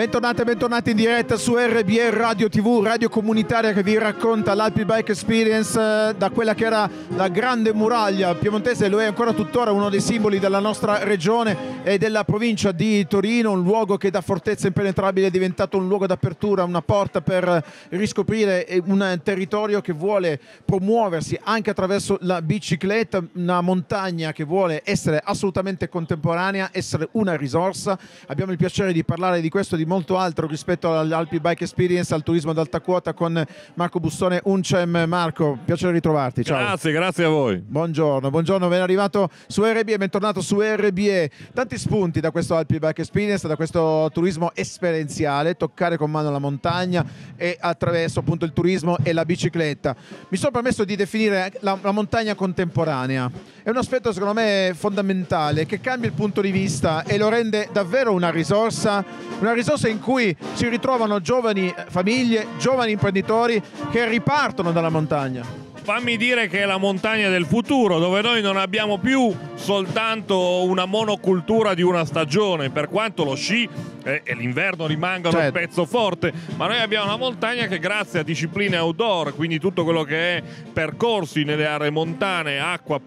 Bentornati e bentornati in diretta su RBE Radio TV, radio comunitaria che vi racconta l'Alpi Bike Experience eh, da quella che era la grande muraglia piemontese, lo è ancora tuttora uno dei simboli della nostra regione e della provincia di Torino, un luogo che da fortezza impenetrabile è diventato un luogo d'apertura, una porta per riscoprire un territorio che vuole promuoversi anche attraverso la bicicletta, una montagna che vuole essere assolutamente contemporanea, essere una risorsa. Abbiamo il piacere di parlare di questo di molto altro rispetto all'Alpi Bike Experience, al turismo ad alta quota con Marco Bussone Uncem. Marco, piacere ritrovarti. Ciao. Grazie, grazie a voi. Buongiorno, buongiorno, ben arrivato su RBE, bentornato su RBE. Tanti spunti da questo Alpi Bike Experience, da questo turismo esperienziale, toccare con mano la montagna e attraverso appunto il turismo e la bicicletta. Mi sono permesso di definire la, la montagna contemporanea. È un aspetto secondo me fondamentale che cambia il punto di vista e lo rende davvero una risorsa, una risorsa risorsa in cui si ritrovano giovani famiglie, giovani imprenditori che ripartono dalla montagna. Fammi dire che è la montagna del futuro, dove noi non abbiamo più soltanto una monocultura di una stagione, per quanto lo sci e, l'inverno rimangano certo. un pezzo forte, ma noi abbiamo una montagna che grazie a discipline outdoor, quindi tutto quello che è percorsi nelle aree montane, acqua,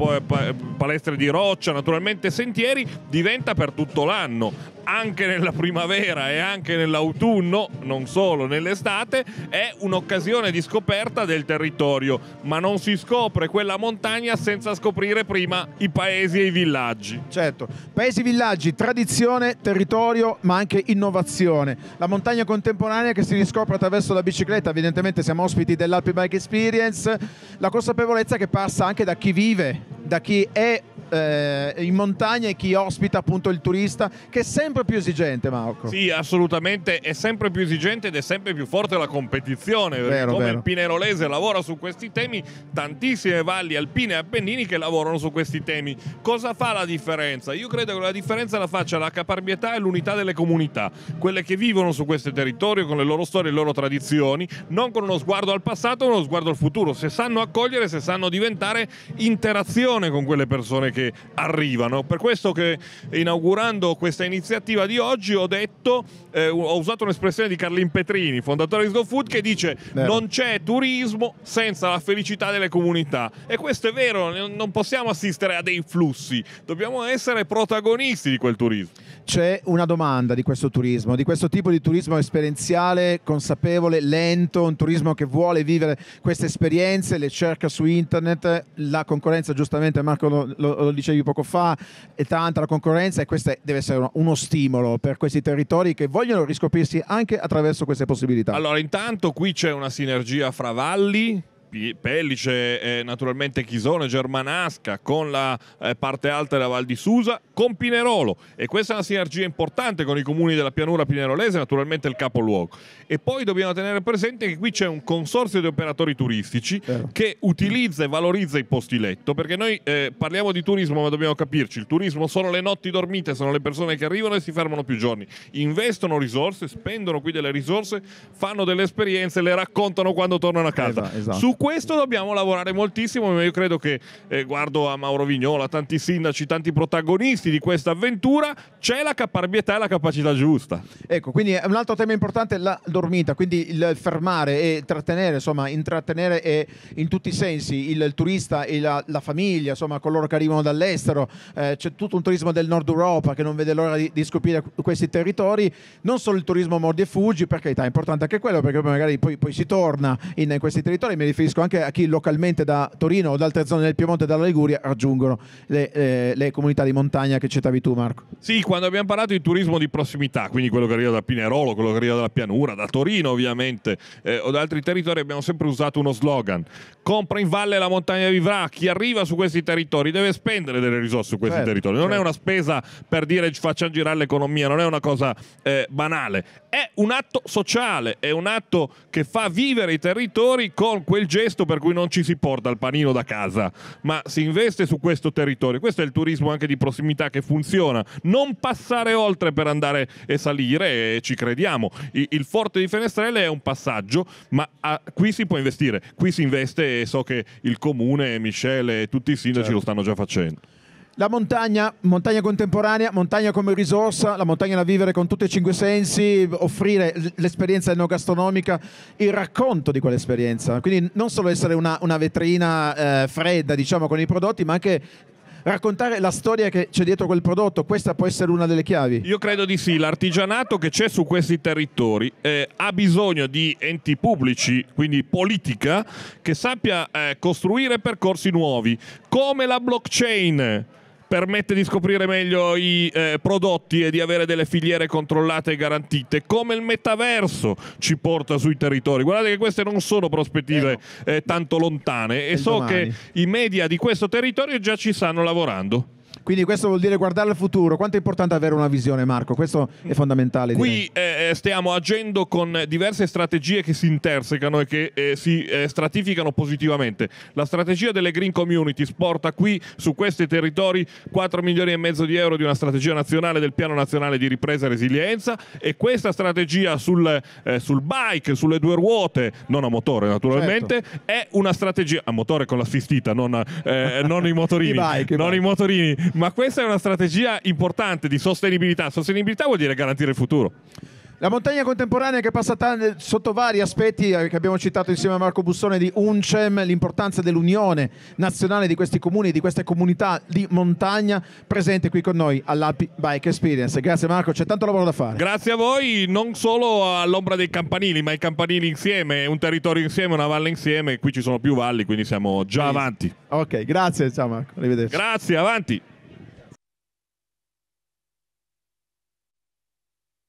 palestre di roccia, naturalmente sentieri, diventa per tutto l'anno. Anche nella primavera e anche nell'autunno, non solo nell'estate, è un'occasione di scoperta del territorio, ma non si scopre quella montagna senza scoprire prima i paesi e i villaggi. Certo, paesi, villaggi, tradizione, territorio, ma anche innovazione. La montagna contemporanea che si riscopre attraverso la bicicletta, evidentemente siamo ospiti dell'Alpi Bike Experience, la consapevolezza che passa anche da chi vive, da chi è eh, in montagna e chi ospita appunto il turista, che è sempre più esigente, Marco. Sì, assolutamente, è sempre più esigente ed è sempre più forte la competizione. Vero, come vero. il Pinerolese lavora su questi temi, tantissime valli alpine e appennini che lavorano su questi temi. Cosa fa la differenza? Io credo che la differenza la faccia la caparbietà e l'unità delle comunità, quelle che vivono su questo territorio con le loro storie e le loro tradizioni, non con uno sguardo al passato, ma uno sguardo al futuro. Se sanno accogliere, se sanno diventare interazione con quelle persone che che arrivano. Per questo che inaugurando questa iniziativa di oggi ho detto, eh, ho usato un'espressione di Carlin Petrini, fondatore di Slow Food, che dice vero. non c'è turismo senza la felicità delle comunità. E questo è vero, non possiamo assistere a dei flussi, dobbiamo essere protagonisti di quel turismo. C'è una domanda di questo turismo, di questo tipo di turismo esperienziale, consapevole, lento, un turismo che vuole vivere queste esperienze, le cerca su internet, la concorrenza giustamente Marco lo, lo, lo dicevi poco fa, è tanta la concorrenza e questo deve essere uno stimolo per questi territori che vogliono riscoprirsi anche attraverso queste possibilità. Allora, intanto qui c'è una sinergia fra valli, Pellice, eh, naturalmente Chisone, Germanasca, con la eh, parte alta della Val di Susa, con Pinerolo. E questa è una sinergia importante con i comuni della pianura pinerolese, naturalmente il capoluogo. E poi dobbiamo tenere presente che qui c'è un consorzio di operatori turistici Vero. che utilizza e valorizza i posti letto, perché noi eh, parliamo di turismo, ma dobbiamo capirci, il turismo sono le notti dormite, sono le persone che arrivano e si fermano più giorni. Investono risorse, spendono qui delle risorse, fanno delle esperienze, le raccontano quando tornano a casa. Esatto, esatto. Su questo dobbiamo lavorare moltissimo, io credo che, eh, guardo a Mauro Vignola, tanti sindaci, tanti protagonisti di questa avventura, c'è la caparbietà e la capacità giusta. Ecco, quindi un altro tema importante è la dormita, quindi il fermare e trattenere, insomma, intrattenere e, in tutti i sensi il, il turista e la, la, famiglia, insomma, coloro che arrivano dall'estero, eh, c'è tutto un turismo del nord Europa che non vede l'ora di, di scoprire questi territori, non solo il turismo mordi e fuggi, per carità è importante anche quello, perché magari poi, poi si torna in, in questi territori, mi riferisco riferisco anche a chi localmente da Torino o da altre zone del Piemonte e dalla Liguria raggiungono le, eh, le, comunità di montagna che citavi tu Marco. Sì, quando abbiamo parlato di turismo di prossimità, quindi quello che arriva da Pinerolo, quello che arriva dalla pianura, da Torino ovviamente, eh, o da altri territori, abbiamo sempre usato uno slogan. Compra in valle la montagna vivrà, chi arriva su questi territori deve spendere delle risorse su questi certo, territori, non certo. è una spesa per dire facciamo girare l'economia, non è una cosa eh, banale, è un atto sociale, è un atto che fa vivere i territori con quel gesto per cui non ci si porta il panino da casa, ma si investe su questo territorio. Questo è il turismo anche di prossimità che funziona. Non passare oltre per andare e salire, e ci crediamo. Il, forte di Fenestrelle è un passaggio, ma a, qui si può investire. Qui si investe e so che il comune, Michele e tutti i sindaci certo. lo stanno già facendo. La montagna, montagna contemporanea, montagna come risorsa, la montagna da vivere con tutti e cinque sensi, offrire l'esperienza enogastronomica, il racconto di quell'esperienza. Quindi non solo essere una, una vetrina eh, fredda, diciamo, con i prodotti, ma anche raccontare la storia che c'è dietro quel prodotto, questa può essere una delle chiavi? Io credo di sì, l'artigianato che c'è su questi territori eh, ha bisogno di enti pubblici, quindi politica, che sappia eh, costruire percorsi nuovi, come la blockchain permette di scoprire meglio i eh, prodotti e di avere delle filiere controllate e garantite, come il metaverso ci porta sui territori. Guardate che queste non sono prospettive eh, tanto lontane e so domani. che i media di questo territorio già ci stanno lavorando. Quindi questo vuol dire guardare al futuro. Quanto è importante avere una visione, Marco? Questo è fondamentale. Qui eh, eh, stiamo agendo con diverse strategie che si intersecano e che eh, si eh, stratificano positivamente. La strategia delle Green Communities porta qui, su questi territori, 4 milioni e mezzo di euro di una strategia nazionale del Piano Nazionale di Ripresa e Resilienza e questa strategia sul, eh, sul bike, sulle due ruote, non a motore naturalmente, certo. è una strategia a motore con l'assistita, non, eh, non i motorini. I bike, non i motorini ma questa è una strategia importante di sostenibilità. Sostenibilità vuol dire garantire il futuro. La montagna contemporanea che passa t- sotto vari aspetti eh, che abbiamo citato insieme a Marco Bussone di UNCEM, l'importanza dell'unione nazionale di questi comuni, di queste comunità di montagna presente qui con noi all'Alpi Bike Experience. Grazie Marco, c'è tanto lavoro da fare. Grazie a voi, non solo all'ombra dei campanili, ma i campanili insieme, un territorio insieme, una valle insieme, qui ci sono più valli, quindi siamo già avanti. Ok, grazie, ciao Marco, arrivederci. Grazie, avanti.